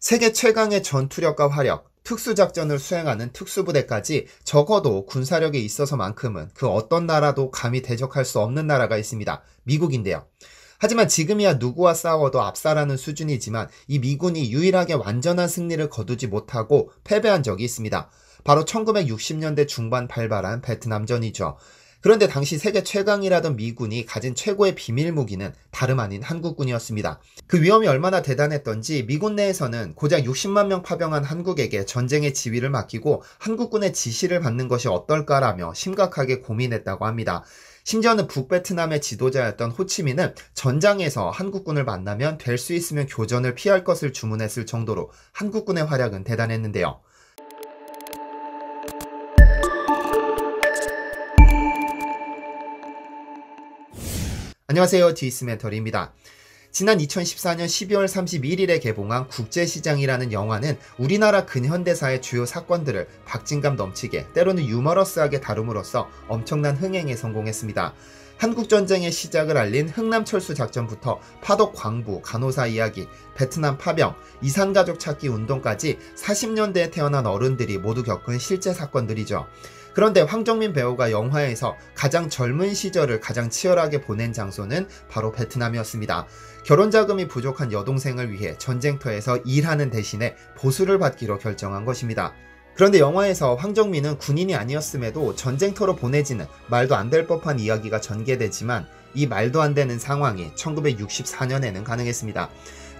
세계 최강의 전투력과 화력, 특수작전을 수행하는 특수부대까지 적어도 군사력에 있어서만큼은 그 어떤 나라도 감히 대적할 수 없는 나라가 있습니다. 미국인데요. 하지만 지금이야 누구와 싸워도 압살하는 수준이지만 이 미군이 유일하게 완전한 승리를 거두지 못하고 패배한 적이 있습니다. 바로 1960년대 중반 발발한 베트남전이죠. 그런데 당시 세계 최강이라던 미군이 가진 최고의 비밀 무기는 다름 아닌 한국군이었습니다. 그 위험이 얼마나 대단했던지 미군 내에서는 고작 60만 명 파병한 한국에게 전쟁의 지휘를 맡기고 한국군의 지시를 받는 것이 어떨까라며 심각하게 고민했다고 합니다. 심지어는 북베트남의 지도자였던 호치민은 전장에서 한국군을 만나면 될 수 있으면 교전을 피할 것을 주문했을 정도로 한국군의 활약은 대단했는데요. 안녕하세요. 디스멘터리입니다. 지난 2014년 12월 31일에 개봉한 국제시장이라는 영화는 우리나라 근현대사의 주요 사건들을 박진감 넘치게 때로는 유머러스하게 다룸으로써 엄청난 흥행에 성공했습니다. 한국전쟁의 시작을 알린 흥남철수 작전부터 파독 광부, 간호사 이야기, 베트남 파병, 이산가족 찾기 운동까지 40년대에 태어난 어른들이 모두 겪은 실제 사건들이죠. 그런데 황정민 배우가 영화에서 가장 젊은 시절을 가장 치열하게 보낸 장소는 바로 베트남이었습니다. 결혼 자금이 부족한 여동생을 위해 전쟁터에서 일하는 대신에 보수를 받기로 결정한 것입니다. 그런데 영화에서 황정민은 군인이 아니었음에도 전쟁터로 보내지는 말도 안 될 법한 이야기가 전개되지만 이 말도 안 되는 상황이 1964년에는 가능했습니다.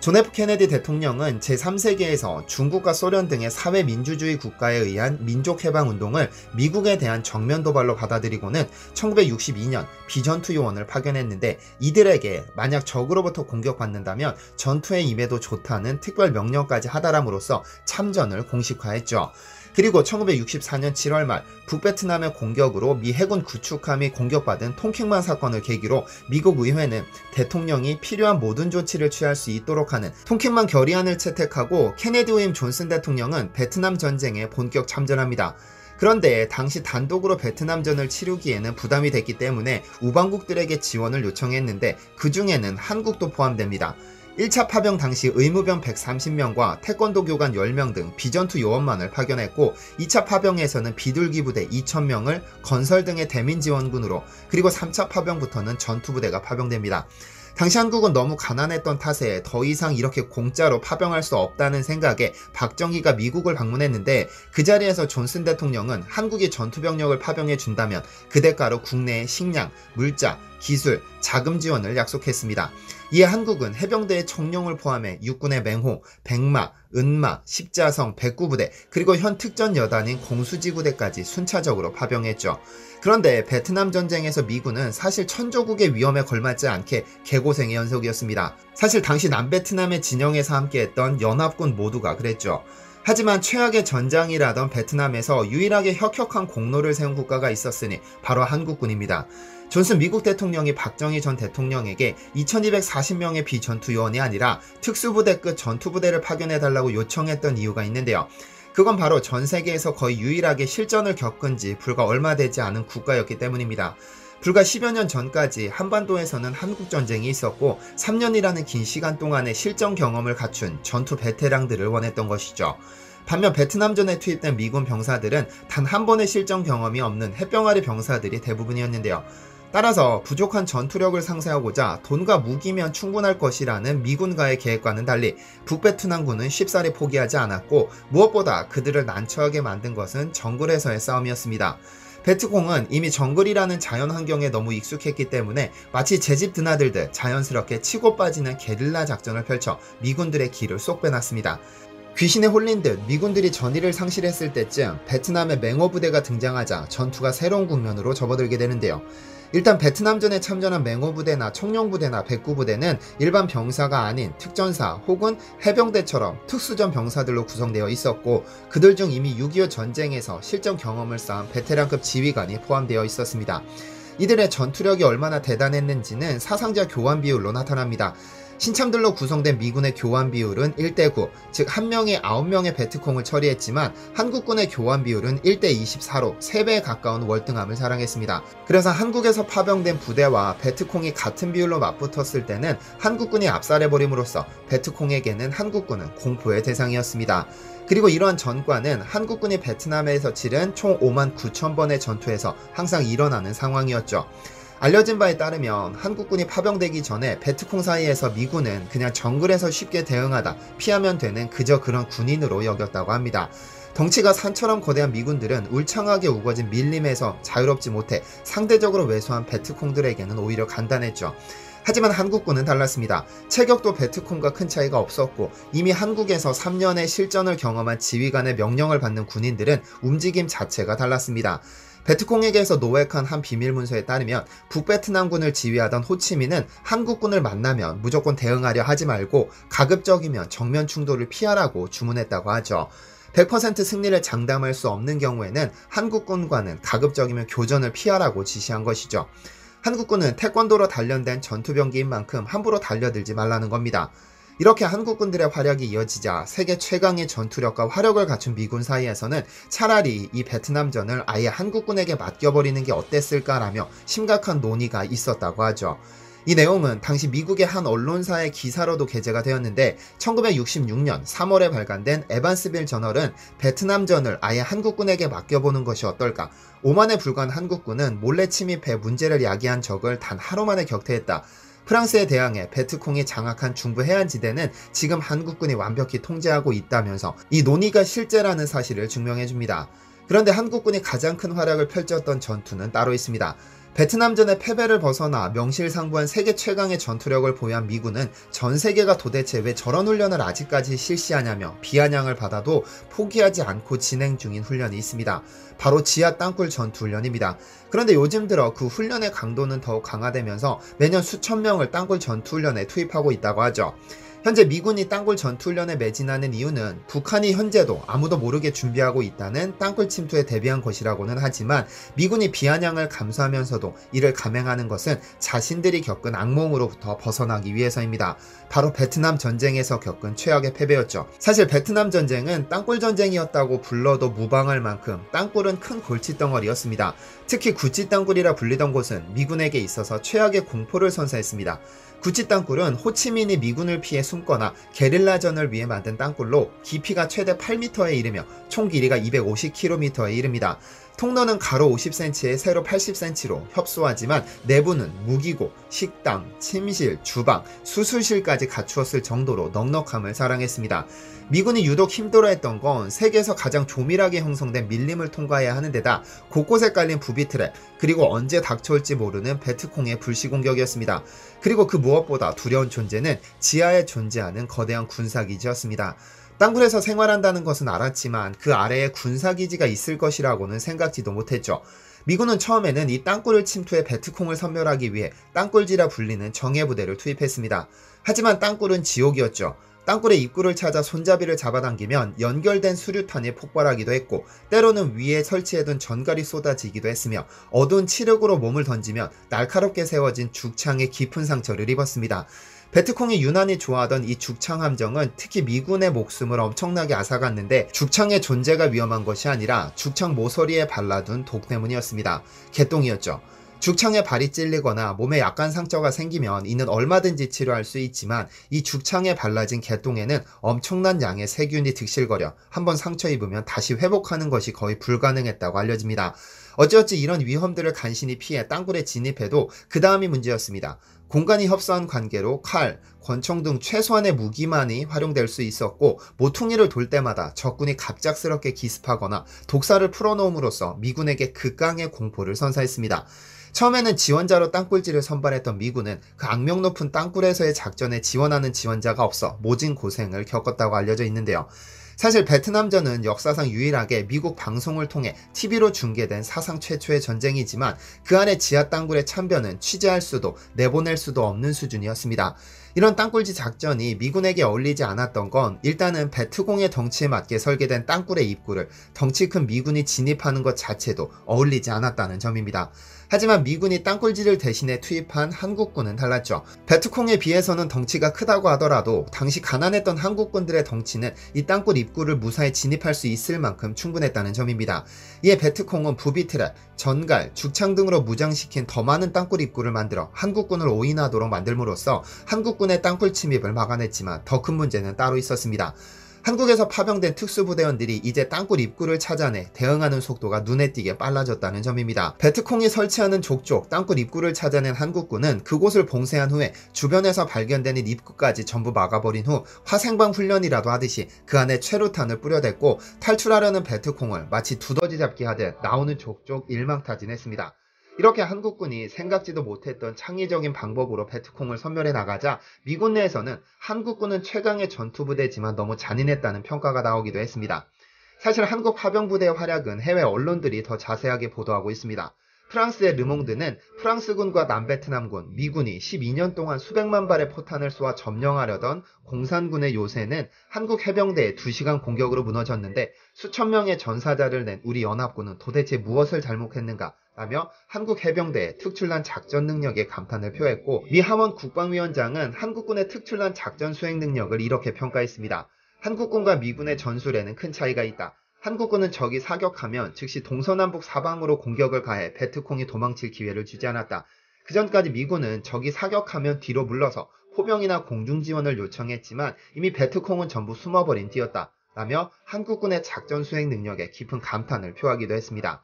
존 F 케네디 대통령은 제3세계에서 중국과 소련 등의 사회민주주의 국가에 의한 민족해방운동을 미국에 대한 정면 도발로 받아들이고는 1962년 비전투 요원을 파견했는데 이들에게 만약 적으로부터 공격받는다면 전투에 임해도 좋다는 특별 명령까지 하달함으로써 참전을 공식화했죠. 그리고 1964년 7월 말 북베트남의 공격으로 미 해군 구축함이 공격받은 통킹만 사건을 계기로 미국 의회는 대통령이 필요한 모든 조치를 취할 수 있도록 하는 통킹만 결의안을 채택하고 케네디 후임 존슨 대통령은 베트남 전쟁에 본격 참전합니다. 그런데 당시 단독으로 베트남전을 치르기에는 부담이 됐기 때문에 우방국들에게 지원을 요청했는데 그 중에는 한국도 포함됩니다. 1차 파병 당시 의무병 130명과 태권도 교관 10명 등 비전투 요원만을 파견했고 2차 파병에서는 비둘기 부대 2,000명을 건설 등의 대민 지원군으로 그리고 3차 파병부터는 전투부대가 파병됩니다. 당시 한국은 너무 가난했던 탓에 더 이상 이렇게 공짜로 파병할 수 없다는 생각에 박정희가 미국을 방문했는데 그 자리에서 존슨 대통령은 한국이 전투병력을 파병해 준다면 그 대가로 국내의 식량, 물자, 기술, 자금 지원을 약속했습니다. 이에 한국은 해병대의 청룡을 포함해 육군의 맹호, 백마, 은마, 십자성, 백구부대 그리고 현 특전 여단인 공수지구대까지 순차적으로 파병했죠. 그런데 베트남 전쟁에서 미군은 사실 천조국의 위험에 걸맞지 않게 개고생의 연속이었습니다. 사실 당시 남베트남의 진영에서 함께했던 연합군 모두가 그랬죠. 하지만 최악의 전장이라던 베트남에서 유일하게 혁혁한 공로를 세운 국가가 있었으니 바로 한국군입니다. 존슨 미국 대통령이 박정희 전 대통령에게 2240명의 비전투 요원이 아니라 특수부대급 전투부대를 파견해달라고 요청했던 이유가 있는데요. 그건 바로 전 세계에서 거의 유일하게 실전을 겪은 지 불과 얼마 되지 않은 국가였기 때문입니다. 불과 10여 년 전까지 한반도에서는 한국전쟁이 있었고 3년이라는 긴 시간 동안의 실전 경험을 갖춘 전투 베테랑들을 원했던 것이죠. 반면 베트남전에 투입된 미군 병사들은 단 한 번의 실전 경험이 없는 햇병아리 병사들이 대부분이었는데요. 따라서 부족한 전투력을 상쇄하고자 돈과 무기면 충분할 것이라는 미군과의 계획과는 달리 북베트남군은 쉽사리 포기하지 않았고 무엇보다 그들을 난처하게 만든 것은 정글에서의 싸움이었습니다. 베트콩은 이미 정글이라는 자연 환경에 너무 익숙했기 때문에 마치 제 집 드나들듯 자연스럽게 치고 빠지는 게릴라 작전을 펼쳐 미군들의 길을 쏙 빼놨습니다. 귀신에 홀린 듯 미군들이 전의를 상실했을 때쯤 베트남의 맹호 부대가 등장하자 전투가 새로운 국면으로 접어들게 되는데요. 일단 베트남전에 참전한 맹호부대나 청룡부대나 백구부대는 일반 병사가 아닌 특전사 혹은 해병대처럼 특수전 병사들로 구성되어 있었고 그들 중 이미 6.25 전쟁에서 실전 경험을 쌓은 베테랑급 지휘관이 포함되어 있었습니다. 이들의 전투력이 얼마나 대단했는지는 사상자 교환 비율로 나타납니다. 신참들로 구성된 미군의 교환 비율은 1대 9, 즉 한 명이 9명의 베트콩을 처리했지만 한국군의 교환 비율은 1대 24로 3배에 가까운 월등함을 자랑했습니다. 그래서 한국에서 파병된 부대와 베트콩이 같은 비율로 맞붙었을 때는 한국군이 압살해버림으로써 베트콩에게는 한국군은 공포의 대상이었습니다. 그리고 이러한 전과는 한국군이 베트남에서 치른 총 5만 9천 번의 전투에서 항상 일어나는 상황이었죠. 알려진 바에 따르면 한국군이 파병되기 전에 베트콩 사이에서 미군은 그냥 정글에서 쉽게 대응하다 피하면 되는 그저 그런 군인으로 여겼다고 합니다. 덩치가 산처럼 거대한 미군들은 울창하게 우거진 밀림에서 자유롭지 못해 상대적으로 왜소한 베트콩들에게는 오히려 간단했죠. 하지만 한국군은 달랐습니다. 체격도 베트콩과 큰 차이가 없었고 이미 한국에서 3년의 실전을 경험한 지휘관의 명령을 받는 군인들은 움직임 자체가 달랐습니다. 베트콩에게서 노획한 한 비밀 문서에 따르면 북베트남군을 지휘하던 호치민은 한국군을 만나면 무조건 대응하려 하지 말고 가급적이면 정면 충돌을 피하라고 주문했다고 하죠. 100% 승리를 장담할 수 없는 경우에는 한국군과는 가급적이면 교전을 피하라고 지시한 것이죠. 한국군은 태권도로 단련된 전투병기인 만큼 함부로 달려들지 말라는 겁니다. 이렇게 한국군들의 활약이 이어지자 세계 최강의 전투력과 화력을 갖춘 미군 사이에서는 차라리 이 베트남전을 아예 한국군에게 맡겨버리는 게 어땠을까라며 심각한 논의가 있었다고 하죠. 이 내용은 당시 미국의 한 언론사의 기사로도 게재가 되었는데 1966년 3월에 발간된 에반스빌 저널은 베트남전을 아예 한국군에게 맡겨보는 것이 어떨까? 오만에 불과한 한국군은 몰래 침입해 문제를 야기한 적을 단 하루 만에 격퇴했다. 프랑스에 대항해 베트콩이 장악한 중부 해안지대는 지금 한국군이 완벽히 통제하고 있다면서 이 논의가 실제라는 사실을 증명해줍니다. 그런데 한국군이 가장 큰 활약을 펼쳤던 전투는 따로 있습니다. 베트남전의 패배를 벗어나 명실상부한 세계 최강의 전투력을 보유한 미군은 전 세계가 도대체 왜 저런 훈련을 아직까지 실시하냐며 비아냥을 받아도 포기하지 않고 진행 중인 훈련이 있습니다. 바로 지하 땅굴 전투 훈련입니다. 그런데 요즘 들어 그 훈련의 강도는 더욱 강화되면서 매년 수천 명을 땅굴 전투 훈련에 투입하고 있다고 하죠. 현재 미군이 땅굴 전투훈련에 매진하는 이유는 북한이 현재도 아무도 모르게 준비하고 있다는 땅굴 침투에 대비한 것이라고는 하지만 미군이 비아냥을 감수하면서도 이를 감행하는 것은 자신들이 겪은 악몽으로부터 벗어나기 위해서입니다. 바로 베트남 전쟁에서 겪은 최악의 패배였죠. 사실 베트남 전쟁은 땅굴 전쟁이었다고 불러도 무방할 만큼 땅굴은 큰 골칫덩어리였습니다. 특히 구찌 땅굴이라 불리던 곳은 미군에게 있어서 최악의 공포를 선사했습니다. 구찌 땅굴은 호치민이 미군을 피해 숨거나 게릴라전을 위해 만든 땅굴로 깊이가 최대 8m에 이르며 총 길이가 250km에 이릅니다. 통로는 가로 50cm에 세로 80cm로 협소하지만 내부는 무기고 식당, 침실, 주방, 수술실까지 갖추었을 정도로 넉넉함을 자랑했습니다. 미군이 유독 힘들어 했던 건 세계에서 가장 조밀하게 형성된 밀림을 통과해야 하는 데다 곳곳에 깔린 부비 트랩, 그리고 언제 닥쳐올지 모르는 베트콩의 불시 공격이었습니다. 그리고 그 무엇보다 두려운 존재는 지하에 존재하는 거대한 군사기지였습니다. 땅굴에서 생활한다는 것은 알았지만 그 아래에 군사기지가 있을 것이라고는 생각지도 못했죠. 미군은 처음에는 이 땅굴을 침투해 베트콩을 섬멸하기 위해 땅굴지라 불리는 정예 부대를 투입했습니다. 하지만 땅굴은 지옥이었죠. 땅굴의 입구를 찾아 손잡이를 잡아당기면 연결된 수류탄이 폭발하기도 했고 때로는 위에 설치해둔 전갈이 쏟아지기도 했으며 어두운 칠흑으로 몸을 던지면 날카롭게 세워진 죽창에 깊은 상처를 입었습니다. 베트콩이 유난히 좋아하던 이 죽창 함정은 특히 미군의 목숨을 엄청나게 앗아갔는데 죽창의 존재가 위험한 것이 아니라 죽창 모서리에 발라둔 독 때문이었습니다. 개똥이었죠. 죽창에 발이 찔리거나 몸에 약간 상처가 생기면 이는 얼마든지 치료할 수 있지만 이 죽창에 발라진 개똥에는 엄청난 양의 세균이 득실거려 한번 상처 입으면 다시 회복하는 것이 거의 불가능했다고 알려집니다. 어찌어찌 이런 위험들을 간신히 피해 땅굴에 진입해도 그 다음이 문제였습니다. 공간이 협소한 관계로 칼, 권총 등 최소한의 무기만이 활용될 수 있었고 모퉁이를 돌 때마다 적군이 갑작스럽게 기습하거나 독사를 풀어놓음으로써 미군에게 극강의 공포를 선사했습니다. 처음에는 지원자로 땅굴지를 선발했던 미군은 그 악명 높은 땅굴에서의 작전에 지원하는 지원자가 없어 모진 고생을 겪었다고 알려져 있는데요. 사실 베트남전은 역사상 유일하게 미국 방송을 통해 TV로 중계된 사상 최초의 전쟁이지만 그 안에 지하 땅굴의 참변은 취재할 수도 내보낼 수도 없는 수준이었습니다. 이런 땅굴지 작전이 미군에게 어울리지 않았던 건 일단은 베트공의 덩치에 맞게 설계된 땅굴의 입구를 덩치 큰 미군이 진입하는 것 자체도 어울리지 않았다는 점입니다. 하지만 미군이 땅굴지를 대신해 투입한 한국군은 달랐죠. 베트콩에 비해서는 덩치가 크다고 하더라도 당시 가난했던 한국군들의 덩치는 이 땅굴 입구를 무사히 진입할 수 있을 만큼 충분했다는 점입니다. 이에 베트콩은 부비트랩, 전갈, 죽창 등으로 무장시킨 더 많은 땅굴 입구를 만들어 한국군을 오인하도록 만들므로써 한국 군의 땅굴 침입을 막아냈지만 더 큰 문제는 따로 있었습니다. 한국에서 파병된 특수부대원들이 이제 땅굴 입구를 찾아내 대응하는 속도가 눈에 띄게 빨라졌다는 점입니다. 베트콩이 설치하는 족족 땅굴 입구를 찾아낸 한국군은 그곳을 봉쇄한 후에 주변에서 발견되는 입구까지 전부 막아버린 후 화생방 훈련이라도 하듯이 그 안에 최루탄을 뿌려댔고 탈출하려는 베트콩을 마치 두더지 잡기 하듯 나오는 족족 일망타진했습니다. 이렇게 한국군이 생각지도 못했던 창의적인 방법으로 베트콩을 섬멸해 나가자 미군 내에서는 한국군은 최강의 전투부대지만 너무 잔인했다는 평가가 나오기도 했습니다. 사실 한국 파병부대의 활약은 해외 언론들이 더 자세하게 보도하고 있습니다. 프랑스의 르몽드는 프랑스군과 남베트남군, 미군이 12년 동안 수백만 발의 포탄을 쏘아 점령하려던 공산군의 요새는 한국 해병대의 2시간 공격으로 무너졌는데 수천 명의 전사자를 낸 우리 연합군은 도대체 무엇을 잘못했는가 라며 한국 해병대의 특출난 작전 능력에 감탄을 표했고 미 하원 국방위원장은 한국군의 특출난 작전 수행 능력을 이렇게 평가했습니다. 한국군과 미군의 전술에는 큰 차이가 있다. 한국군은 적이 사격하면 즉시 동서남북 사방으로 공격을 가해 베트콩이 도망칠 기회를 주지 않았다. 그 전까지 미군은 적이 사격하면 뒤로 물러서 포병이나 공중 지원을 요청했지만 이미 베트콩은 전부 숨어버린 뒤였다. 라며 한국군의 작전 수행 능력에 깊은 감탄을 표하기도 했습니다.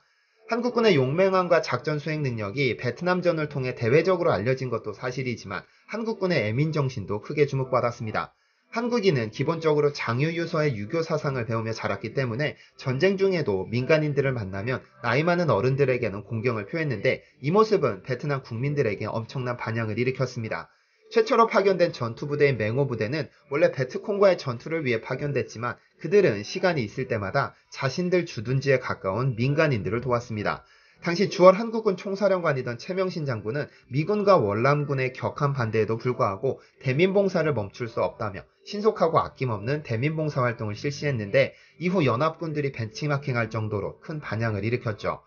한국군의 용맹함과 작전 수행 능력이 베트남전을 통해 대외적으로 알려진 것도 사실이지만 한국군의 애민 정신도 크게 주목받았습니다. 한국인은 기본적으로 장유유서의 유교 사상을 배우며 자랐기 때문에 전쟁 중에도 민간인들을 만나면 나이 많은 어른들에게는 공경을 표했는데 이 모습은 베트남 국민들에게 엄청난 반향을 일으켰습니다. 최초로 파견된 전투부대인 맹호부대는 원래 베트콩과의 전투를 위해 파견됐지만 그들은 시간이 있을 때마다 자신들 주둔지에 가까운 민간인들을 도왔습니다. 당시 주월 한국군 총사령관이던 최명신 장군은 미군과 월남군의 격한 반대에도 불구하고 대민봉사를 멈출 수 없다며 신속하고 아낌없는 대민봉사 활동을 실시했는데 이후 연합군들이 벤치마킹할 정도로 큰 반향을 일으켰죠.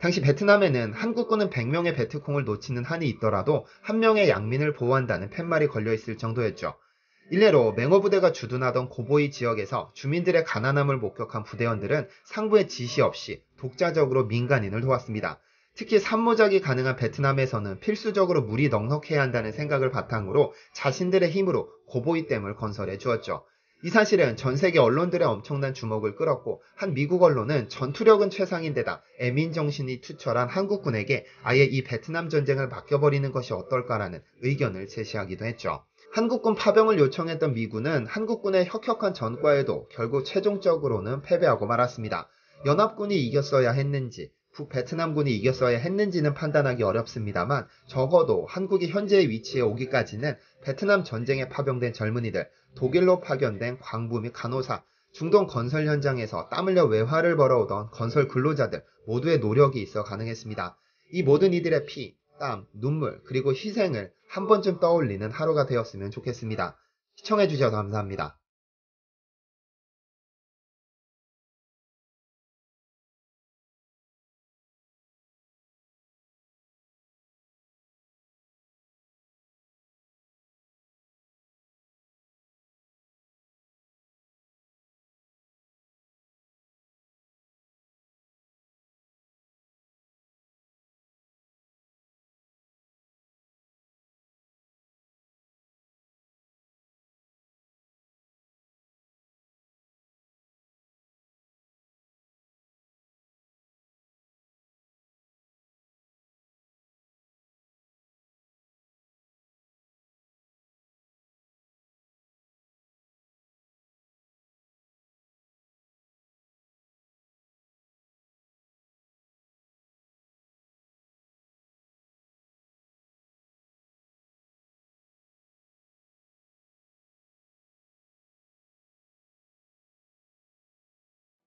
당시 베트남에는 한국군은 100명의 베트콩을 놓치는 한이 있더라도 한 명의 양민을 보호한다는 팻말이 걸려 있을 정도였죠. 일례로 맹호부대가 주둔하던 고보이 지역에서 주민들의 가난함을 목격한 부대원들은 상부의 지시 없이 독자적으로 민간인을 도왔습니다. 특히 산모작이 가능한 베트남에서는 필수적으로 물이 넉넉해야 한다는 생각을 바탕으로 자신들의 힘으로 고보이댐을 건설해 주었죠. 이 사실은 전 세계 언론들의 엄청난 주목을 끌었고 한 미국 언론은 전투력은 최상인데다 애민 정신이 투철한 한국군에게 아예 이 베트남 전쟁을 맡겨버리는 것이 어떨까라는 의견을 제시하기도 했죠. 한국군 파병을 요청했던 미군은 한국군의 혁혁한 전과에도 결국 최종적으로는 패배하고 말았습니다. 연합군이 이겼어야 했는지 북베트남군이 이겼어야 했는지는 판단하기 어렵습니다만 적어도 한국이 현재의 위치에 오기까지는 베트남 전쟁에 파병된 젊은이들, 독일로 파견된 광부 및 간호사, 중동 건설 현장에서 땀 흘려 외화를 벌어오던 건설 근로자들 모두의 노력이 있어 가능했습니다. 이 모든 이들의 피, 땀, 눈물, 그리고 희생을 한 번쯤 떠올리는 하루가 되었으면 좋겠습니다. 시청해주셔서 감사합니다.